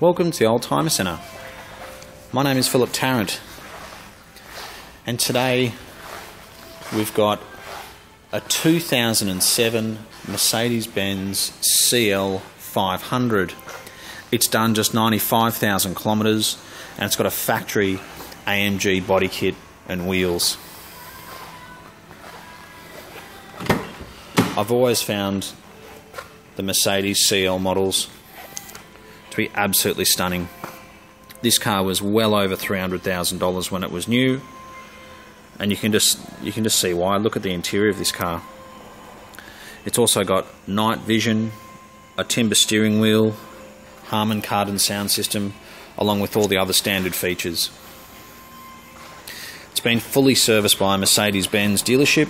Welcome to the Oldtimer Centre. My name is Philip Tarrant, and today we've got a 2007 Mercedes Benz CL 500. It's done just 95,000 kilometres and it's got a factory AMG body kit and wheels. I've always found the Mercedes CL models be absolutely stunning. This car was well over $300,000 when it was new and you can just you can just see why. Look at the interior of this car. It's also got night vision, a timber steering wheel, Harman Kardon sound system, along with all the other standard features. It's been fully serviced by a Mercedes-Benz dealership.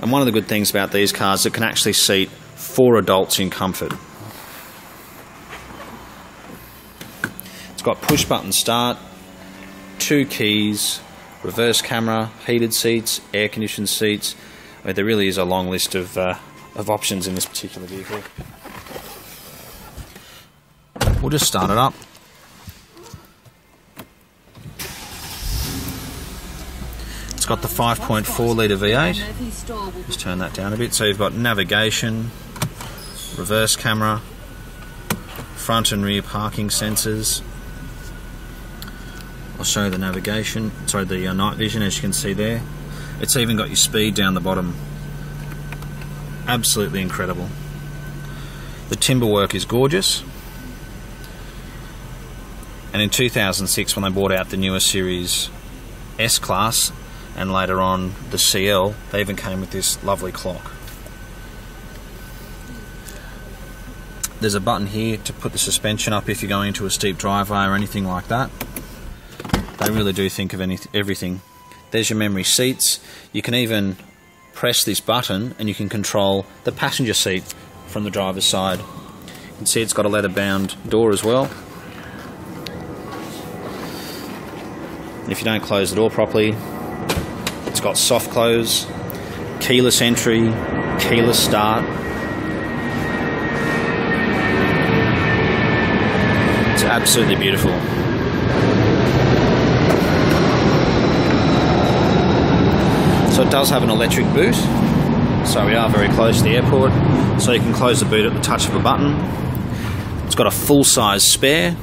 And one of the good things about these cars, is it can actually seat four adults in comfort. It's got push button start, two keys, reverse camera, heated seats, air conditioned seats. I mean, there really is a long list of, uh, of options in this particular vehicle. We'll just start it up. It's got the 5.4 litre V8. Just turn that down a bit. So you've got navigation, reverse camera, front and rear parking sensors, I'll show you the navigation, sorry, the uh, night vision as you can see there. It's even got your speed down the bottom. Absolutely incredible. The timber work is gorgeous. And in 2006, when they brought out the newer series S Class and later on the CL, they even came with this lovely clock. There's a button here to put the suspension up if you're going into a steep driveway or anything like that. They really do think of any, everything. There's your memory seats. You can even press this button and you can control the passenger seat from the driver's side. You can see it's got a leather bound door as well. if you don't close the door properly, it's got soft close, keyless entry, keyless start. It's absolutely beautiful. So it does have an electric boot. So we are very close to the airport. So you can close the boot at the touch of a button. It's got a full size spare.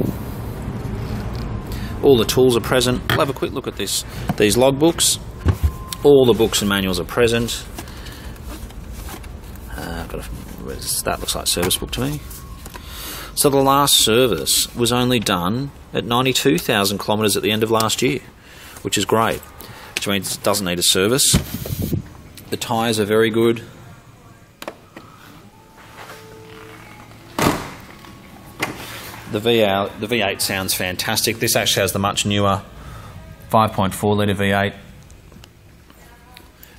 All the tools are present. We'll have a quick look at this. These logbooks. All the books and manuals are present. Uh, got a, that looks like service book to me. So the last service was only done at 92,000 kilometres at the end of last year, which is great which means it doesn't need a service. The tyres are very good. The V8, the V8 sounds fantastic. This actually has the much newer 5.4 litre V8.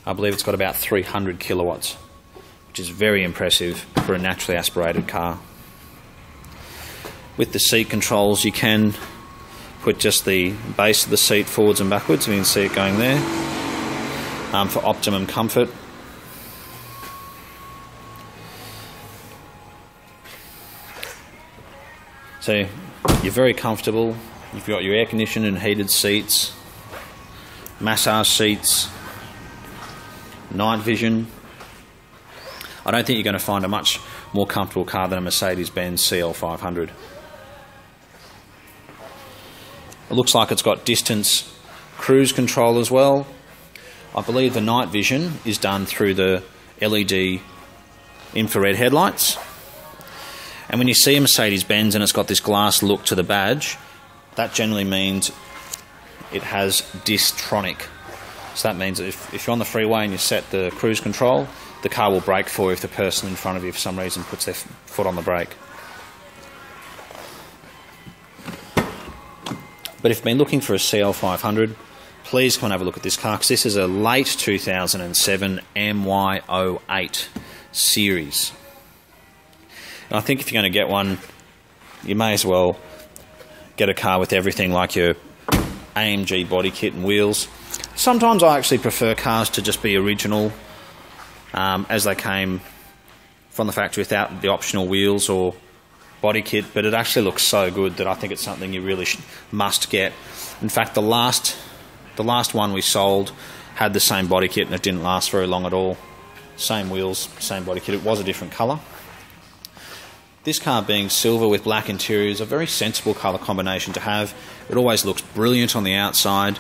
I believe it's got about 300 kilowatts, which is very impressive for a naturally aspirated car. With the seat controls, you can put just the base of the seat forwards and backwards. and You can see it going there um, for optimum comfort. So you're very comfortable. You've got your air conditioned and heated seats, massage seats, night vision. I don't think you're going to find a much more comfortable car than a Mercedes Benz CL500. It looks like it's got distance cruise control as well. I believe the night vision is done through the LED infrared headlights. And when you see a Mercedes Benz and it's got this glass look to the badge, that generally means it has Distronic. So that means if, if you're on the freeway and you set the cruise control, the car will brake for you if the person in front of you for some reason puts their foot on the brake. But if you've been looking for a CL500, please come and have a look at this car because this is a late 2007 MY08 series. And I think if you're going to get one, you may as well get a car with everything like your AMG body kit and wheels. Sometimes I actually prefer cars to just be original um, as they came from the factory without the optional wheels or body kit, but it actually looks so good that I think it's something you really must get. In fact, the last the last one we sold had the same body kit and it didn't last very long at all. Same wheels, same body kit. It was a different colour. This car being silver with black interior is a very sensible colour combination to have. It always looks brilliant on the outside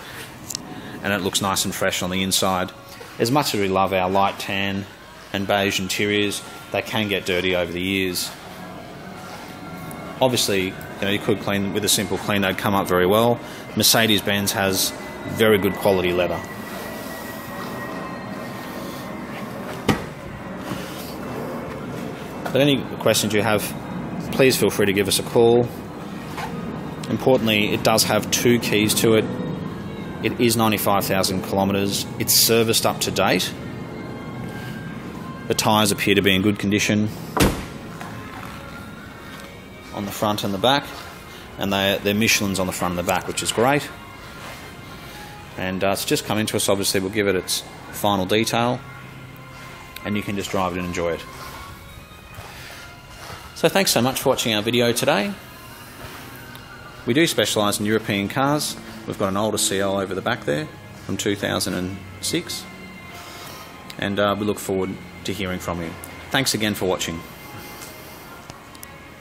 and it looks nice and fresh on the inside. As much as we love our light tan and beige interiors, they can get dirty over the years. Obviously, you know, you could clean with a simple clean, they'd come up very well. Mercedes Benz has very good quality leather. But any questions you have, please feel free to give us a call. Importantly, it does have two keys to it. It is 95,000 kilometres. It's serviced up to date. The tyres appear to be in good condition on the front and the back, and they, they're Michelin's on the front and the back, which is great. And uh, it's just come into us, obviously, we'll give it its final detail, and you can just drive it and enjoy it. So thanks so much for watching our video today. We do specialise in European cars. We've got an older CL over the back there from 2006. And uh, we look forward to hearing from you. Thanks again for watching.